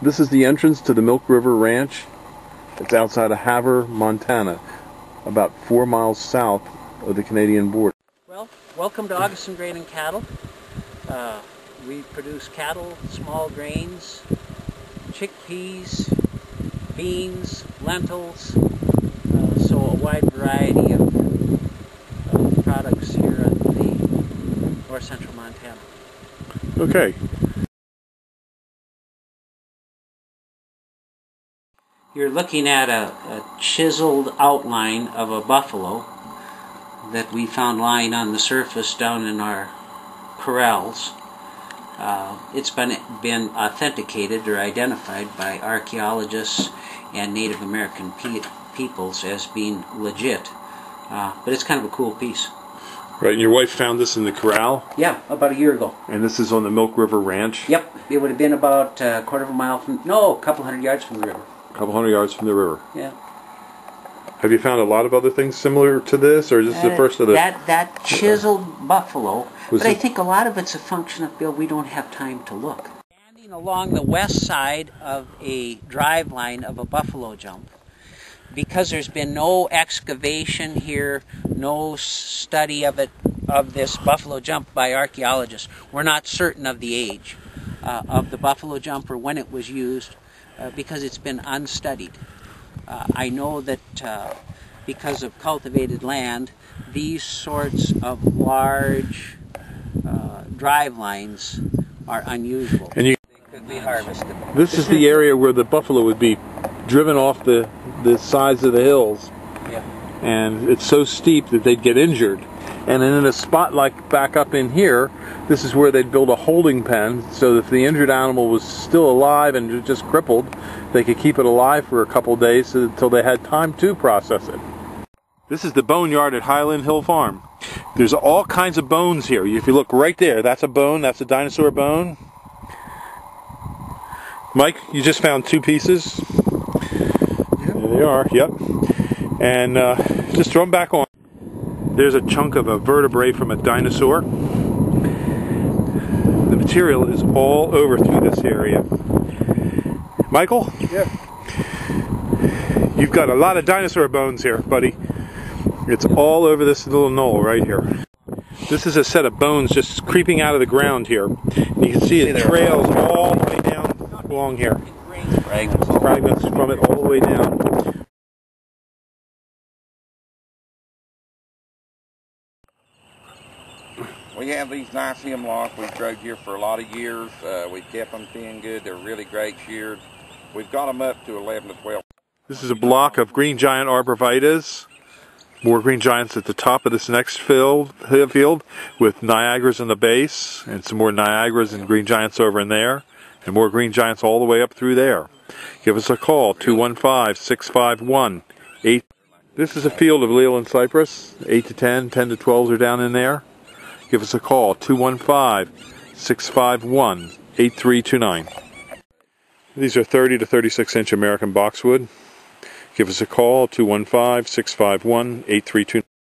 This is the entrance to the Milk River Ranch. It's outside of Havre, Montana, about four miles south of the Canadian border. Well, welcome to Augustin Grain and Cattle. Uh, we produce cattle, small grains, chickpeas, beans, lentils, uh, so a wide variety of, of products here in the north central Montana. Okay. You're looking at a, a chiseled outline of a buffalo that we found lying on the surface down in our corrals. Uh, it's been been authenticated or identified by archaeologists and Native American pe peoples as being legit. Uh, but it's kind of a cool piece. Right, and your wife found this in the corral? Yeah, about a year ago. And this is on the Milk River Ranch? Yep, it would have been about a quarter of a mile from, no, a couple hundred yards from the river. A couple hundred yards from the river. Yeah. Have you found a lot of other things similar to this, or is this the Uh, first of the? That that chiseled buffalo, Was but I think a lot of it's a function of Bill. We don't have time to look. Standing along the west side of a drive line of a buffalo jump, because there's been no excavation here, no study of it of this buffalo jump by archaeologists. We're not certain of the age uh, of the buffalo jump or when it was used, uh, because it's been unstudied. Uh, I know that uh, because of cultivated land, these sorts of large uh, drive lines are unusual. And you, They could be harvested. this is the area where the buffalo would be driven off the the sides of the hills, Yeah. and it's so steep that they'd get injured. And then in a spot like back up in here, this is where they'd build a holding pen, so that if the injured animal was still alive and just crippled, they could keep it alive for a couple days until they had time to process it. This is the boneyard at Highland Hill Farm. There's all kinds of bones here. If you look right there, that's a bone, that's a dinosaur bone. Mike, you just found two pieces. There they are, yep. And uh, just throw them back on. There's a chunk of a vertebrae from a dinosaur. The material is all over through this area. Michael? Yeah. You've got a lot of dinosaur bones here, buddy. It's all over this little knoll right here. This is a set of bones just creeping out of the ground here. And you can see it trails all the way down along here. Fragments from it all the way down. We have these nice hemlock. We've grown here for a lot of years. Uh, we've kept them thin good. They're really great sheared. We've got them up to 11 to 12. This is a block of green giant arborvitaes. More green giants at the top of this next field, field with Niagaras in the base, and some more Niagaras and green giants over in there, and more green giants all the way up through there. Give us a call, 215-651-8. This is a field of Leyland cypress, 8 to 10, 10 to 12s are down in there. Give us a call, 215-651-8329. These are 30 to 36 inch American boxwood. Give us a call, 215 651 8329.